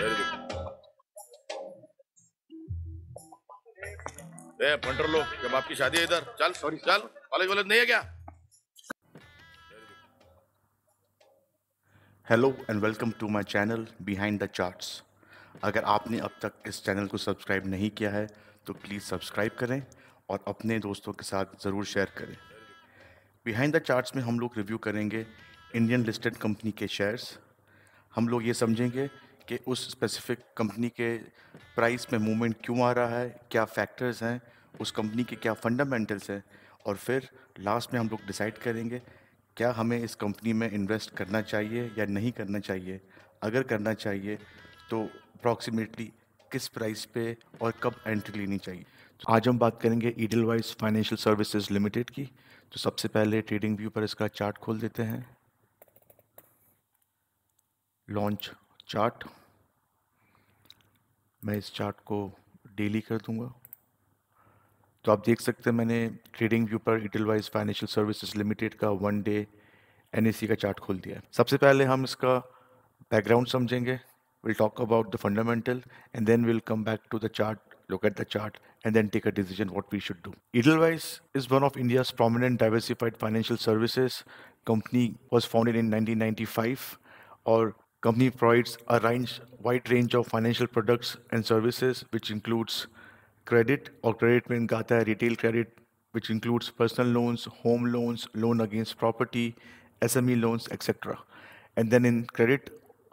ए punter लोग जब आपकी शादी है इधर चल सॉरी चल कॉलेज वॉलेज नहीं है क्या? Hello and welcome to my channel behind the charts अगर आपने अब तक इस चैनल को सब्सक्राइब नहीं किया है तो प्लीज़ सब्सक्राइब करें और अपने दोस्तों के साथ ज़रूर शेयर करें। बिहाइंड द चार्ट्स में हम लोग रिव्यू करेंगे इंडियन लिस्टेड कंपनी के शेयर्स हम लोग ये समझेंगे कि उस स्पेसिफिक कंपनी के प्राइस में मूवमेंट क्यों आ रहा है, क्या फैक्टर्स हैं, उस कंपनी के क्या फंडामेंटल्स हैं और फिर लास्ट में हम लोग डिसाइड करेंगे क्या हमें इस कंपनी में इन्वेस्ट करना चाहिए या नहीं करना चाहिए। अगर करना चाहिए तो अप्रॉक्सीमेटली किस प्राइस पे और कब एंट्री लेनी चाहिए। तो आज हम बात करेंगे Edelweiss financial services limited की। तो सबसे पहले ट्रेडिंग व्यू पर इसका चार्ट खोल देते हैं। लॉन्च चार्ट मैं इस चार्ट को डेली कर दूँगा। तो आप देख सकते हैं मैंने ट्रेडिंग व्यू पर Edelweiss financial services limited का वन डे एन का चार्ट खोल दिया सबसे पहले हम इसका बैकग्राउंड समझेंगे। Will talk about the fundamental and then will come back to the chart look at the chart and then take a decision what we should do Edelweiss is one of India's prominent diversified financial services company was founded in nineteen और Company provides a range, wide range of financial products and services, which includes credit or credit main gata retail credit, which includes personal loans, home loans, loan against property, SME loans, etc. And then in credit,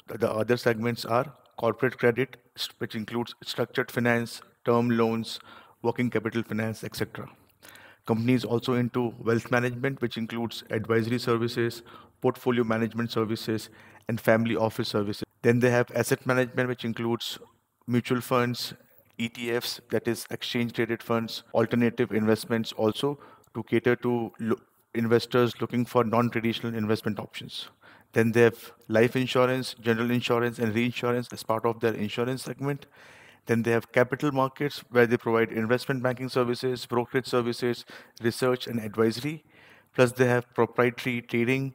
the other segments are corporate credit, which includes structured finance, term loans, working capital finance, etc. Companies also into wealth management, which includes advisory services, portfolio management services, and family office services. Then they have asset management, which includes mutual funds, ETFs, that is exchange traded funds, alternative investments also to cater to lo- investors looking for non-traditional investment options. Then they have life insurance, general insurance, and reinsurance as part of their insurance segment. Then they have capital markets where they provide investment banking services, brokerage services, research and advisory. Plus they have proprietary trading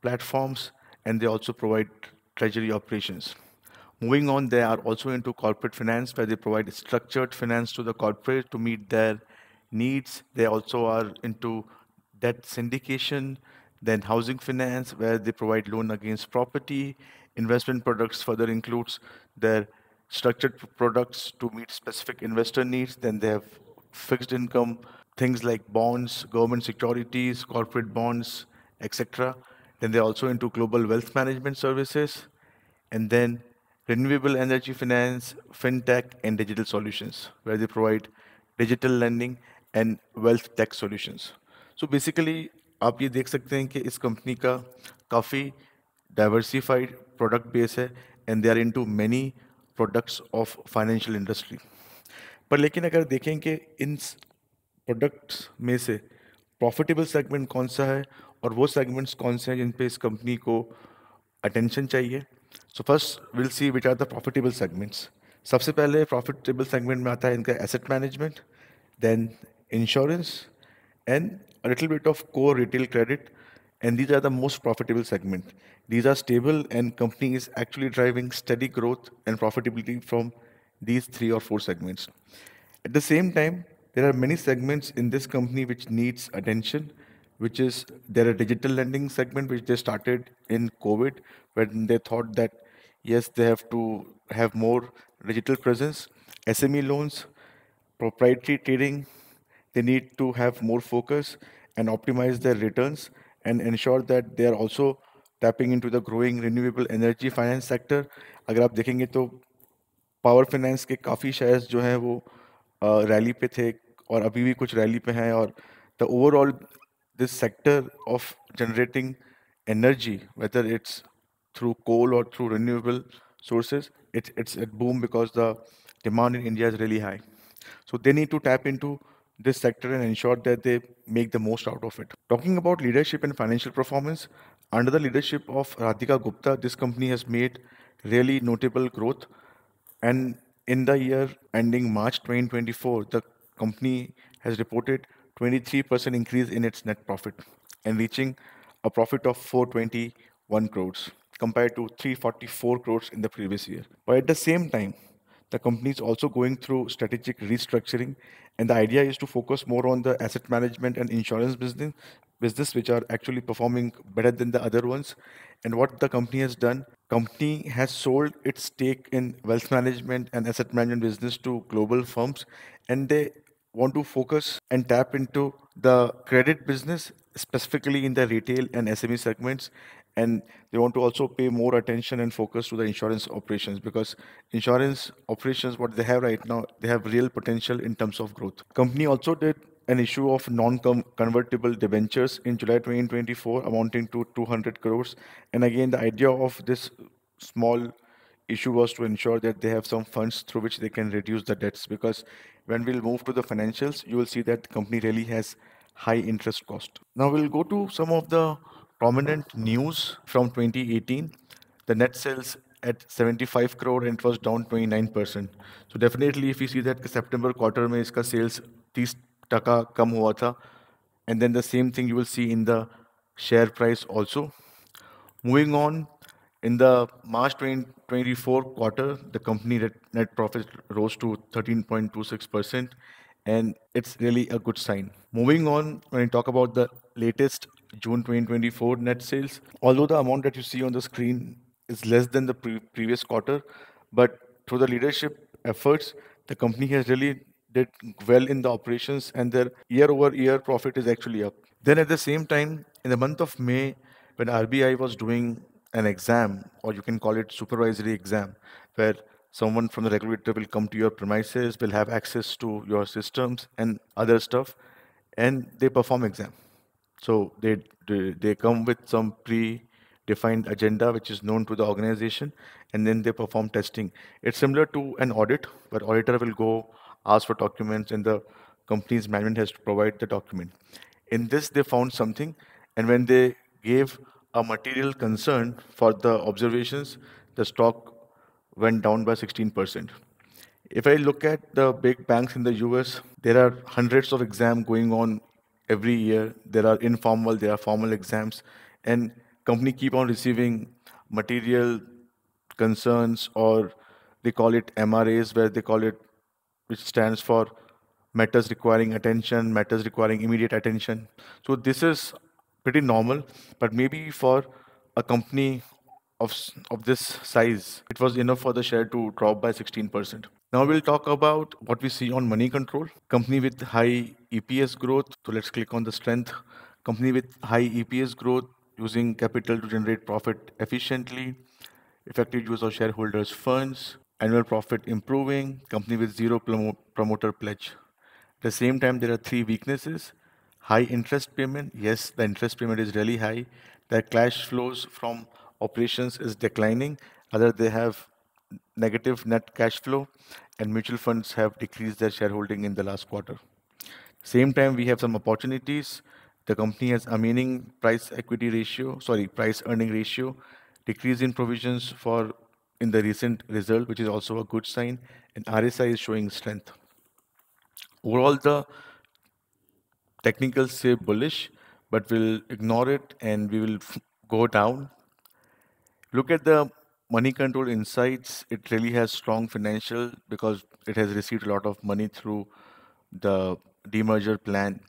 platforms and they also provide treasury operations. Moving on, they are also into corporate finance where they provide structured finance to the corporate to meet their needs. They also are into debt syndication, then housing finance where they provide loan against property. Investment products further includes their structured products to meet specific investor needs. Then they have fixed income, things like bonds, government securities, corporate bonds, etc. Then they're also into global wealth management services. And then renewable energy finance, fintech, and digital solutions, where they provide digital lending and wealth tech solutions. So basically, आप ये देख सकते हैं कि इस company का काफ़ी diversified product base है and they are into many products of financial industry पर लेकिन अगर देखें कि इन प्रोडक्ट्स में से प्रॉफिटेबल सेगमेंट कौन सा है और वो सेगमेंट्स कौन से हैं जिन पे इस कंपनी को अटेंशन चाहिए? So first will see which are the profitable segments सबसे पहले प्रॉफिटेबल सेगमेंट में आता है इनका asset management then insurance and a little bit of core retail credit and these are the most profitable segment these are stable and company is actually driving study growth and profitability from these three और four segments at the same time there are many segments in this company which needs attention which is there a digital lending segment which they started in covid when they thought that yes they have to have more digital presence sme loans proprietary trading they need to have more focus and optimize their returns and ensure that they are also tapping into the growing renewable energy finance sector अगर आप देखेंगे तो power finance के काफ़ी shares जो हैं वो rally पे थे और अभी भी कुछ रैली पे हैं और the overall this sector of generating energy, whether it's through coal or through renewable sources, it, it's at boom because the demand in India is really high. So they need to tap into this sector and ensure that they make the most out of it. Talking about leadership and financial performance, under the leadership of Radhika Gupta, this company has made really notable growth. And in the year ending March 2024, the company has reported 23% increase in its net profit and reaching a profit of 421 crores. compared to 344 crores in the previous year. But at the same time, the company is also going through strategic restructuring, and the idea is to focus more on the asset management and insurance business, business which are actually performing better than the other ones. And what the company has done, company has sold its stake in wealth management and asset management business to global firms, and they want to focus and tap into the credit business, specifically in the retail and SME segments. And they want to also pay more attention and focus to the insurance operations because insurance operations, what they have right now, they have real potential in terms of growth. Company also did an issue of non-convertible debentures in July 2024 amounting to 200 crores. And again, the idea of this small issue was to ensure that they have some funds through which they can reduce the debts because when we'll move to the financials, you will see that the company really has high interest cost. Now we'll go to some of the prominent news from 2018. The net sales at 75 crore and it was down 29%. So definitely if you see that September quarter में इसका sales 30 टका कम हुआ था and then the same thing you will see in the share price also. Moving on, in the March 2024 quarter, the company net profit rose to 13.26%, and it's really a good sign. Moving on, when we talk about the latest June 2024 net sales, although the amount that you see on the screen is less than the previous quarter, but through the leadership efforts, the company has really did well in the operations, and their year-over-year profit is actually up. Then at the same time, in the month of May, when RBI was doing an exam, or you can call it supervisory exam, where someone from the regulator will come to your premises, will have access to your systems and other stuff, and they perform exam. So they they, come with some pre-defined agenda which is known to the organization, and then they perform testing. It's similar to an audit, where auditor will go ask for documents, and the company's management has to provide the document. In this, they found something, and when they gave a material concern for the observations, the stock went down by 16%. If I look at the big banks in the US, there are hundreds of exams going on every year. There are informal, there are formal exams, and company keep on receiving material concerns or they call it MRAs, where they call it, which stands for matters requiring attention, matters requiring immediate attention. So this is pretty normal, but maybe for a company of, of this size, it was enough for the share to drop by 16%. Now we'll talk about what we see on Moneycontrol. Company with high EPS growth. So let's click on the strength. Company with high EPS growth using capital to generate profit efficiently. Effective use of shareholders' funds. Annual profit improving. Company with zero promoter pledge. At the same time, there are three weaknesses. High interest payment. Yes, the interest payment is really high. The cash flows from operations is declining. Other, they have negative net cash flow, and mutual funds have decreased their shareholding in the last quarter. Same time, we have some opportunities. The company has a meaning price equity ratio, sorry, price earning ratio, decrease in provisions for in the recent result, which is also a good sign, and RSI is showing strength. Overall, the technicals say bullish, but we'll ignore it and we will go down. Look at the Moneycontrol insights. It really has strong financial because it has received a lot of money through the demerger plan.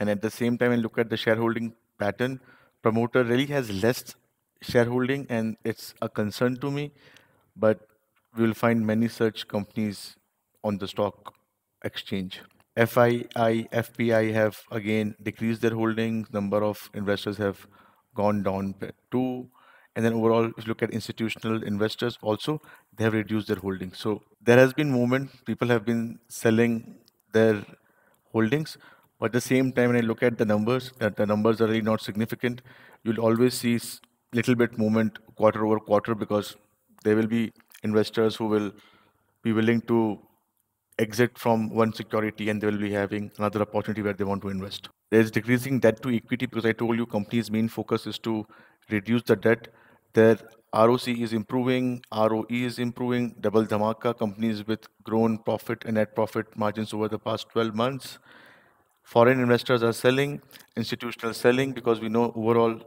And at the same time, and look at the shareholding pattern, promoter really has less shareholding and it's a concern to me, but we will find many such companies on the stock exchange. FII, FPI have again decreased their holdings. Number of investors have gone down too. And then overall, if you look at institutional investors also, they have reduced their holdings. So there has been movement. People have been selling their holdings. But at the same time, when I look at the numbers, that the numbers are really not significant, you'll always see a little bit movement quarter over quarter because there will be investors who will be willing to exit from one security and they will be having another opportunity where they want to invest. There's decreasing debt to equity because I told you companies' main focus is to reduce the debt. Their ROC is improving, ROE is improving, double dhamaka companies with grown profit and net profit margins over the past 12 months. Foreign investors are selling, institutional selling because we know overall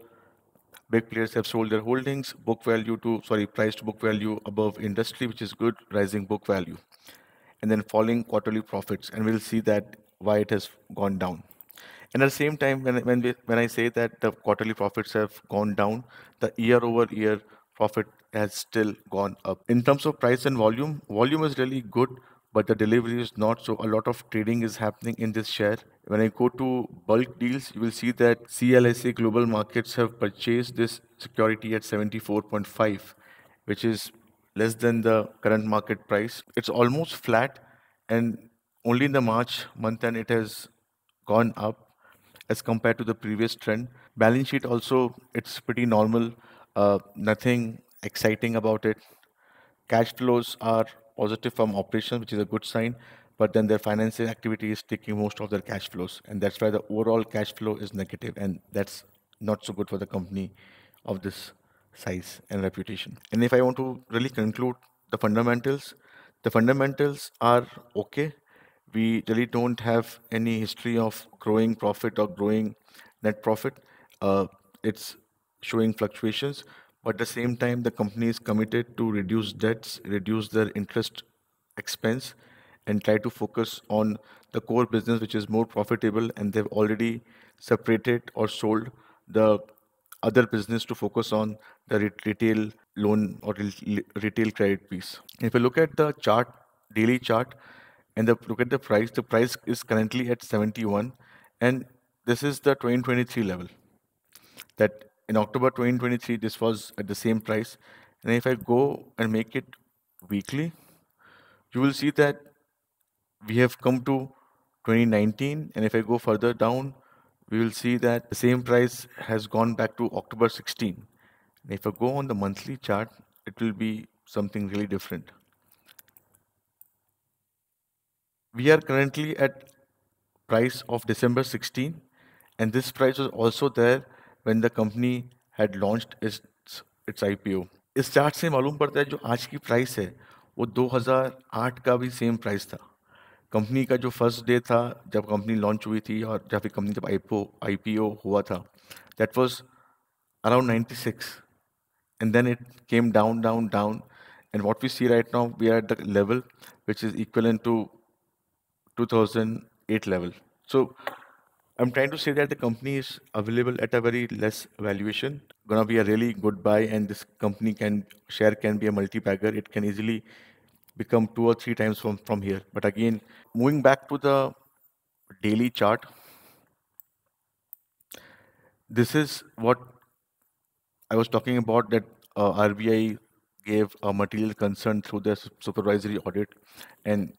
big players have sold their holdings, book value to, sorry, price to book value above industry, which is good, rising book value. And then falling quarterly profits. And we'll see that why it has gone down. And at the same time, when, when, we, when I say that the quarterly profits have gone down, the year over year profit has still gone up. In terms of price and volume, volume is really good, but the delivery is not. So a lot of trading is happening in this share. When I go to bulk deals, you will see that CLSA Global Markets have purchased this security at 74.5, which is less than the current market price. It's almost flat, and only in the March month and it has gone up as compared to the previous trend. Balance sheet also, it's pretty normal. Uh, nothing exciting about it. Cash flows are positive from operations, which is a good sign, but then their financing activity is taking most of their cash flows, and that's why the overall cash flow is negative, and that's not so good for the company of this size and reputation. And if I want to really conclude the fundamentals, the fundamentals are okay we really don't have any history of growing profit or growing net profit. Uh, it's showing fluctuations, but at the same time, the company is committed to reduce debts, reduce their interest expense, and try to focus on the core business, which is more profitable, and they've already separated or sold the other business to focus on the retail loan or retail credit piece. If you look at the chart, daily chart, and the, look at the price the price is currently at 71 and this is the 2023 level. That in october 2023 this was at the same price. And if i go and make it weekly you will see that we have come to 2019 and if i go further down we will see that the same price has gone back to october 16 and if i go on the monthly chart it will be something really different we are currently at price of December 16 and this price was also there when the company had launched its its IPO. इस chart से मालूम पड़ता है जो आज की price है वो 2008 का भी सेम प्राइस था कंपनी का जो फ़र्स्ट डे था, जब कंपनी लॉन्च हुई थी और जब कंपनी जब आईपो आईपीओ हुआ था that was around 96 and then it came down down down and what we see right now we are at the level which is equal to 2008 level so I am trying to say that the company is available at a very less valuation gonna be a really good buy and this company can share can be a multibagger it can easily become two or three times from from here. But again, moving back to the daily chart, this is what I was talking about that uh, RBI gave a material concern through the supervisory audit, and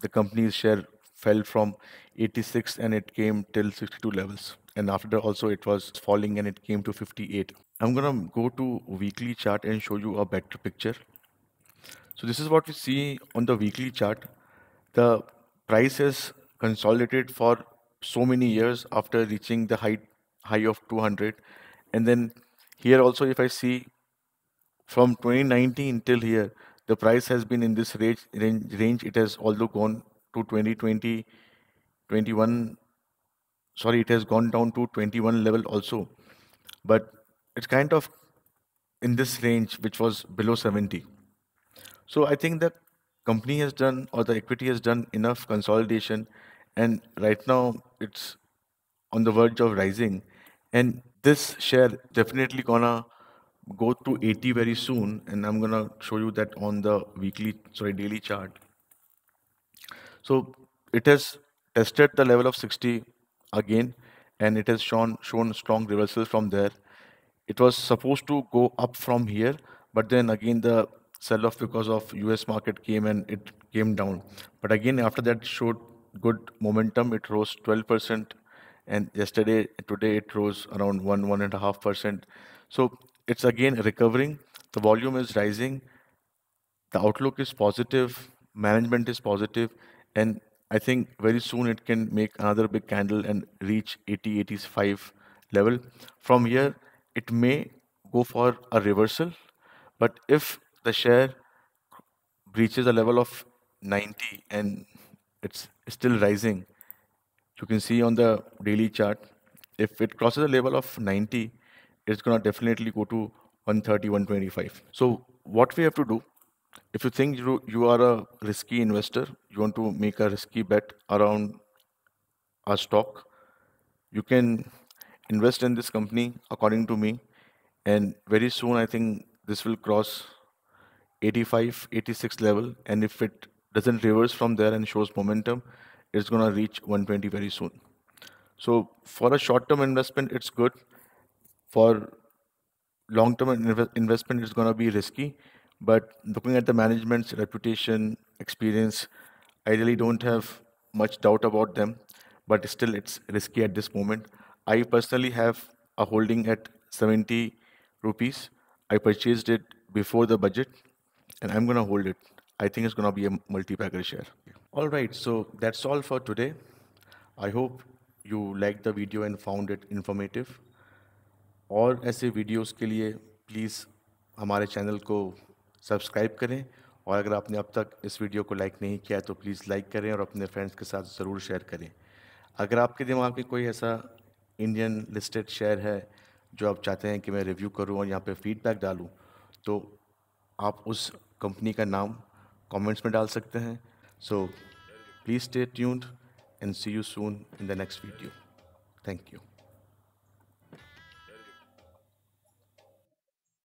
the company's share fell from 86 and it came till 62 levels. And after that also it was falling and it came to 58. I'm gonna go to weekly chart and show you a better picture. So this is what we see on the weekly chart. The price has consolidated for so many years after reaching the height high of 200 and then here also if I see from 2019 till here the price has been in this range, range, range. It has although gone to 2020, 21, sorry, it has gone down to 21 level also. But it's kind of in this range, which was below 70. So I think the company has done or the equity has done enough consolidation and right now it's on the verge of rising. And this share definitely gonna go to 80 very soon and I'm gonna show you that on the weekly sorry daily chart. So it has tested the level of 60 again and it has shown shown strong reversals from there. It was supposed to go up from here but then again the sell off because of US market came and it came down but again after that showed good momentum it rose 12% and yesterday today it rose around one one and a half percent so it's again recovering. The volume is rising. The outlook is positive. Management is positive, and I think very soon it can make another big candle and reach 80, 85 level. From here, it may go for a reversal, but if the share breaches a level of 90 and it's still rising, you can see on the daily chart, if it crosses a level of 90, it's gonna definitely go to 130, 125. So what we have to do, if you think you, you are a risky investor, you want to make a risky bet around a stock, you can invest in this company according to me. And very soon, I think this will cross 85, 86 level. And if it doesn't reverse from there and shows momentum, it's going to reach 120 very soon. So for a short-term investment, it's good. For long-term investment, it's going to be risky. But looking at the management's reputation, experience, I really don't have much doubt about them. But still, it's risky at this moment. I personally have a holding at 70 rupees. I purchased it before the budget, and I'm going to hold it. I think it's going to be a multi-bagger share. All right, so that's all for today. I hope you liked the video and found it informative. और ऐसे videos के लिए please हमारे channel को subscribe करें और अगर आपने अब तक इस वीडियो को लाइक नहीं किया है तो प्लीज़ लाइक करें और अपने फ्रेंड्स के साथ ज़रूर शेयर करें अगर आपके दिमाग में कोई ऐसा इंडियन लिस्टेड शेयर है जो आप चाहते हैं कि मैं रिव्यू करूँ और यहाँ पे फीडबैक डालूं तो आप उस कंपनी का नाम कमेंट्स में डाल सकते हैं। So please stay tuned and see you soon in the next video thank you